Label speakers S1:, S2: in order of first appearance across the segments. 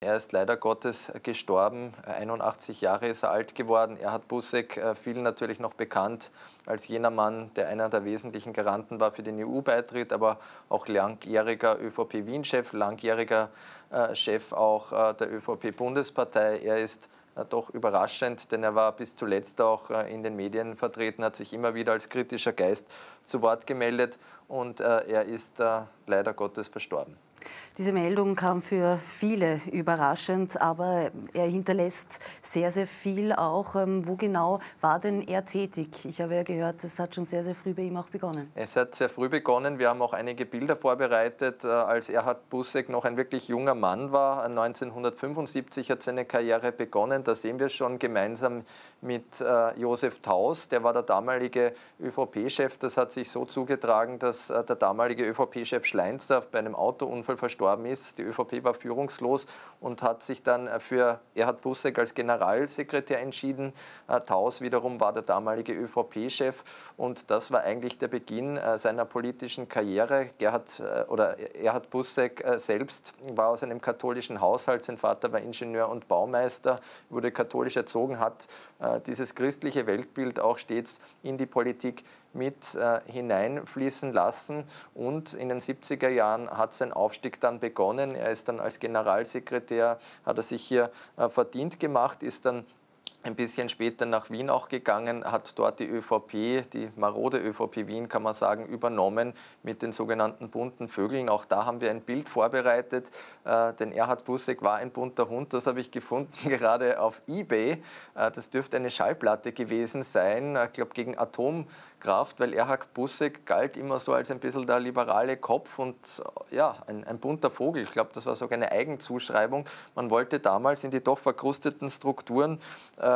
S1: Er ist leider Gottes gestorben. 81 Jahre ist er alt geworden. Erhard Busseck, äh, vielen natürlich noch bekannt als jener Mann, der einer der wesentlichen Garanten war für den EU-Beitritt, aber auch langjähriger ÖVP-Wien-Chef, langjähriger äh, Chef auch äh, der ÖVP-Bundespartei. Er ist doch überraschend, denn er war bis zuletzt auch in den Medien vertreten, hat sich immer wieder als kritischer Geist zu Wort gemeldet und er ist leider Gottes verstorben.
S2: Diese Meldung kam für viele überraschend, aber er hinterlässt sehr, sehr viel auch. Ähm, wo genau war denn er tätig? Ich habe ja gehört, es hat schon sehr, sehr früh bei ihm auch begonnen.
S1: Es hat sehr früh begonnen. Wir haben auch einige Bilder vorbereitet, äh, als Erhard Busseck noch ein wirklich junger Mann war. 1975 hat seine Karriere begonnen. Da sehen wir schon gemeinsam mit äh, Josef Taus, der war der damalige ÖVP-Chef. Das hat sich so zugetragen, dass äh, der damalige ÖVP-Chef Schleinzer bei einem Autounfall verstorben ist. Die ÖVP war führungslos und hat sich dann äh, für Erhard Busseck als Generalsekretär entschieden. Äh, Taus wiederum war der damalige ÖVP-Chef und das war eigentlich der Beginn äh, seiner politischen Karriere. Gerhard, oder Erhard Busseck selbst war aus einem katholischen Haushalt. Sein Vater war Ingenieur und Baumeister, wurde katholisch erzogen, hat dieses christliche Weltbild auch stets in die Politik mit äh, hineinfließen lassen. Und in den 70er Jahren hat sein Aufstieg dann begonnen. Er ist dann als Generalsekretär, hat er sich hier äh, verdient gemacht, ist dann ein bisschen später nach Wien auch gegangen, hat dort die ÖVP, die marode ÖVP Wien, kann man sagen, übernommen mit den sogenannten bunten Vögeln. Auch da haben wir ein Bild vorbereitet, äh, denn Erhard Busseck war ein bunter Hund, das habe ich gefunden, gerade auf Ebay. Äh, das dürfte eine Schallplatte gewesen sein, ich glaube gegen Atom. Kraft, weil Erhard Busseck galt immer so als ein bisschen der liberale Kopf und ja, ein, ein bunter Vogel. Ich glaube, das war sogar eine Eigenzuschreibung. Man wollte damals in die doch verkrusteten Strukturen äh,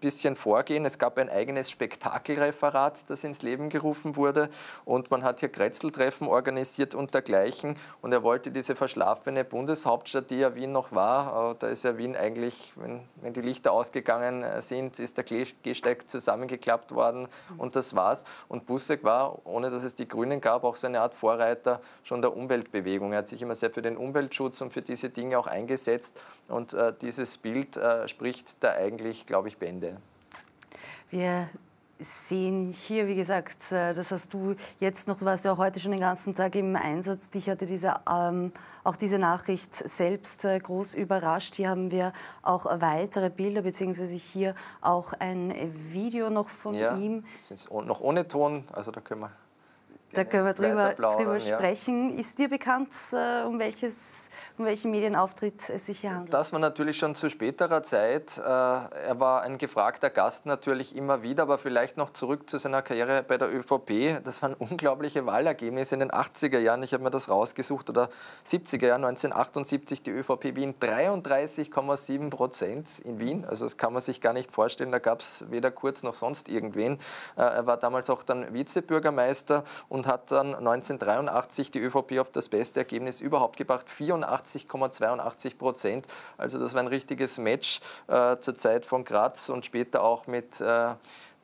S1: bisschen vorgehen. Es gab ein eigenes Spektakelreferat, das ins Leben gerufen wurde und man hat hier Kretzeltreffen organisiert und dergleichen und er wollte diese verschlafene Bundeshauptstadt, die ja Wien noch war, äh, da ist ja Wien eigentlich, wenn, wenn die Lichter ausgegangen äh, sind, ist der Gehsteig zusammengeklappt worden und das war's. Und Busseck war, ohne dass es die Grünen gab, auch so eine Art Vorreiter schon der Umweltbewegung. Er hat sich immer sehr für den Umweltschutz und für diese Dinge auch eingesetzt und äh, dieses Bild äh, spricht da eigentlich, glaube ich, Bände.
S2: Wir sehen hier, wie gesagt, äh, das hast du jetzt noch, du warst ja auch heute schon den ganzen Tag im Einsatz. Dich hatte diese, ähm, auch diese Nachricht selbst äh, groß überrascht. Hier haben wir auch weitere Bilder, beziehungsweise hier auch ein Video noch von ja, ihm.
S1: Noch ohne Ton, also da können wir
S2: da können wir drüber, drüber sprechen. Ja. Ist dir bekannt, äh, um, welches, um welchen Medienauftritt es sich hier handelt?
S1: Das war natürlich schon zu späterer Zeit. Äh, er war ein gefragter Gast natürlich immer wieder, aber vielleicht noch zurück zu seiner Karriere bei der ÖVP. Das waren unglaubliche Wahlergebnisse in den 80er Jahren. Ich habe mir das rausgesucht, oder 70er Jahren, 1978 die ÖVP Wien 33,7 Prozent in Wien. Also das kann man sich gar nicht vorstellen. Da gab es weder Kurz noch sonst irgendwen. Äh, er war damals auch dann Vizebürgermeister und und hat dann 1983 die ÖVP auf das beste Ergebnis überhaupt gebracht, 84,82 Prozent. Also das war ein richtiges Match äh, zur Zeit von Graz und später auch mit äh,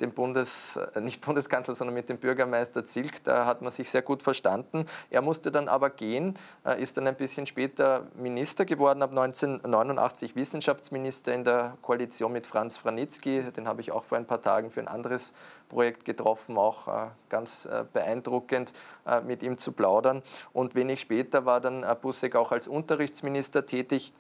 S1: dem Bundes, äh, nicht Bundeskanzler, sondern mit dem Bürgermeister Zilk. Da hat man sich sehr gut verstanden. Er musste dann aber gehen, äh, ist dann ein bisschen später Minister geworden, ab 1989 Wissenschaftsminister in der Koalition mit Franz Franitzky. Den habe ich auch vor ein paar Tagen für ein anderes Projekt getroffen, auch äh, ganz beeindruckend mit ihm zu plaudern. Und wenig später war dann Busseck auch als Unterrichtsminister tätig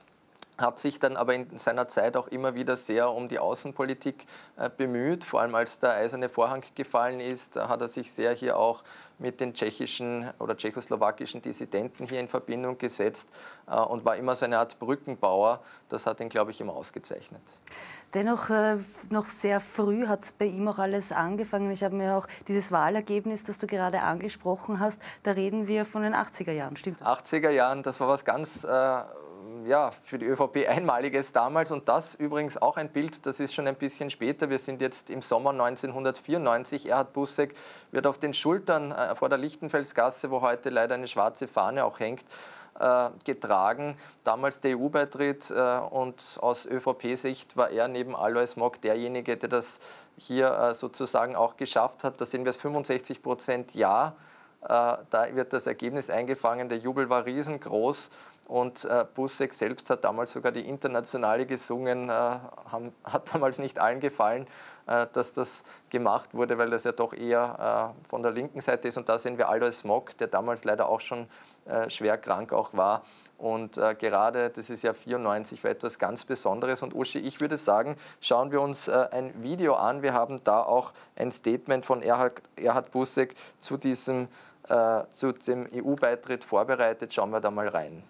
S1: hat sich dann aber in seiner Zeit auch immer wieder sehr um die Außenpolitik äh, bemüht. Vor allem als der eiserne Vorhang gefallen ist, hat er sich sehr hier auch mit den tschechischen oder tschechoslowakischen Dissidenten hier in Verbindung gesetzt äh, und war immer so eine Art Brückenbauer. Das hat ihn, glaube ich, immer ausgezeichnet.
S2: Dennoch, äh, noch sehr früh hat es bei ihm auch alles angefangen. Ich habe mir auch dieses Wahlergebnis, das du gerade angesprochen hast, da reden wir von den 80er Jahren, stimmt das?
S1: 80er Jahren, das war was ganz äh, ja, für die ÖVP einmaliges damals und das übrigens auch ein Bild, das ist schon ein bisschen später. Wir sind jetzt im Sommer 1994. Erhard Busseck wird auf den Schultern äh, vor der Lichtenfelsgasse, wo heute leider eine schwarze Fahne auch hängt, äh, getragen. Damals der EU-Beitritt äh, und aus ÖVP-Sicht war er neben Alois Mock derjenige, der das hier sozusagen auch geschafft hat. Da sehen wir es 65 Prozent Ja. Da wird das Ergebnis eingefangen. Der Jubel war riesengroß Und äh, Busseck selbst hat damals sogar die Internationale gesungen, äh, haben, hat damals nicht allen gefallen, äh, dass das gemacht wurde, weil das ja doch eher äh, von der linken Seite ist. Und da sehen wir Alois Smog, der damals leider auch schon äh, schwer krank auch war. Und äh, gerade, das ist ja 94, war etwas ganz Besonderes. Und Uschi, ich würde sagen, schauen wir uns ein Video an. Wir haben da auch ein Statement von Erhard, Erhard Busseck zu, diesem, zu dem EU-Beitritt vorbereitet. Schauen wir da mal rein.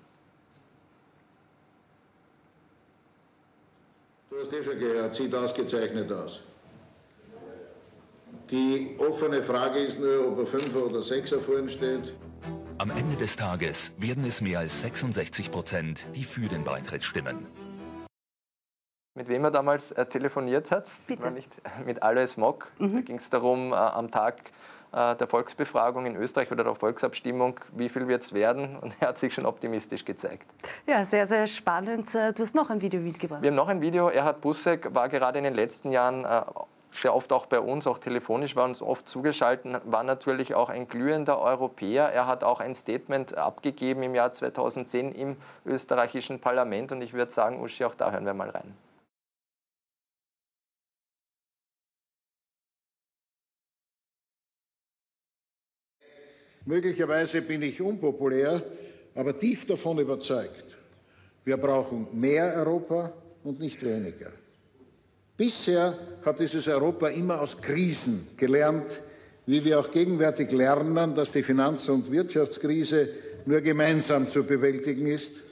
S3: Du hast eh schon gehört, sieht ausgezeichnet aus. Die offene Frage ist nur, ob er Fünfer oder Sechser vorn steht.
S4: Am Ende des Tages werden es mehr als 66 Prozent, die für den Beitritt stimmen.
S1: Mit wem er damals äh, telefoniert hat,
S2: Bitte.
S1: nicht, mit Alois Mock. Mhm. Da ging es darum, äh, am Tag äh, der Volksbefragung in Österreich oder der Volksabstimmung, wie viel wird es werden? Und er hat sich schon optimistisch gezeigt.
S2: Ja, sehr, sehr spannend. Äh, du hast noch ein Video mitgebracht.
S1: Wir haben noch ein Video. Erhard Busseck war gerade in den letzten Jahren äh, sehr oft auch bei uns, auch telefonisch war uns oft zugeschaltet, war natürlich auch ein glühender Europäer. Er hat auch ein Statement abgegeben im Jahr 2010 im österreichischen Parlament und ich würde sagen, Uschi, auch da hören wir mal rein.
S3: Möglicherweise bin ich unpopulär, aber tief davon überzeugt. Wir brauchen mehr Europa und nicht weniger. Bisher hat dieses Europa immer aus Krisen gelernt, wie wir auch gegenwärtig lernen, dass die Finanz- und Wirtschaftskrise nur gemeinsam zu bewältigen ist,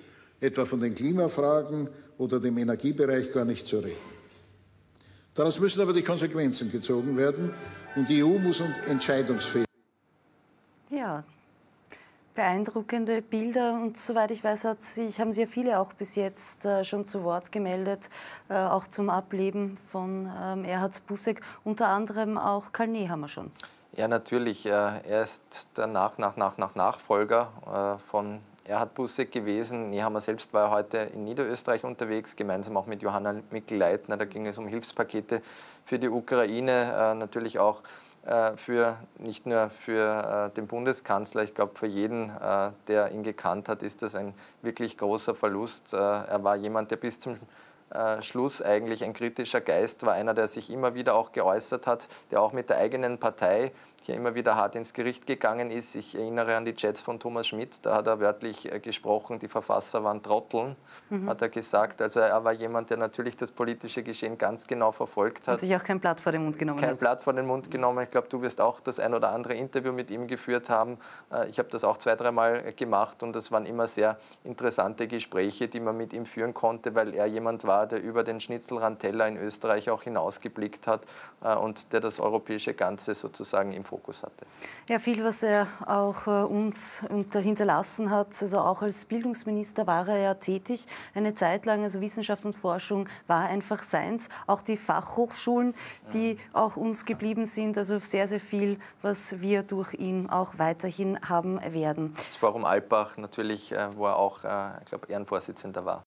S3: etwa von den Klimafragen oder dem Energiebereich gar nicht zu reden. Daraus müssen aber die Konsequenzen gezogen werden und die EU muss entscheidungsfähig.
S2: Ja, beeindruckende Bilder und soweit ich weiß, hat sich, haben ja viele auch bis jetzt äh, schon zu Wort gemeldet, äh, auch zum Ableben von ähm, Erhard Busseck, unter anderem auch Karl Nehammer schon.
S1: Ja, natürlich. Äh, er ist der nach, nach, nach, nach Nachfolger äh, von Erhard Busseck gewesen. Nehammer selbst war heute in Niederösterreich unterwegs, gemeinsam auch mit Johanna Mikl-Leitner. Da ging es um Hilfspakete für die Ukraine, äh, natürlich auch für nicht nur für äh, den Bundeskanzler, ich glaube für jeden, äh, der ihn gekannt hat, ist das ein wirklich großer Verlust. Er war jemand, der bis zum Schluss eigentlich ein kritischer Geist war, einer, der sich immer wieder auch geäußert hat, der auch mit der eigenen Partei hier immer wieder hart ins Gericht gegangen ist. Ich erinnere an die Chats von Thomas Schmidt, da hat er wörtlich äh, gesprochen, die Verfasser waren Trotteln, mhm. hat er gesagt. Also er war jemand, der natürlich das politische Geschehen ganz genau verfolgt hat.
S2: Hat sich auch kein Blatt vor den Mund genommen.
S1: Kein
S2: hat.
S1: Blatt vor den Mund genommen. Ich glaube, du wirst auch das ein oder andere Interview mit ihm geführt haben. Äh, ich habe das auch zwei, dreimal gemacht und das waren immer sehr interessante Gespräche, die man mit ihm führen konnte, weil er jemand war, der über den Schnitzelrandteller in Österreich auch hinausgeblickt hat äh, und der das europäische Ganze sozusagen im Fokus hatte.
S2: Ja, viel, was er auch äh, uns hinterlassen hat. Also auch als Bildungsminister war er ja tätig. Eine Zeit lang, also Wissenschaft und Forschung war einfach seins. Auch die Fachhochschulen, die auch uns geblieben sind. Also sehr, sehr viel, was wir durch ihn auch weiterhin haben werden.
S1: Das Forum Alpbach natürlich, äh, wo er auch, äh, ich glaube, Ehrenvorsitzender war.